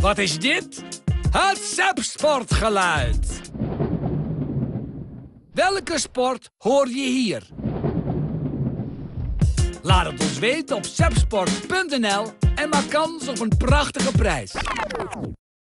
Wat is dit? Het Sepsportgeluid. Welke sport hoor je hier? Laat het ons weten op sepsport.nl en maak kans op een prachtige prijs.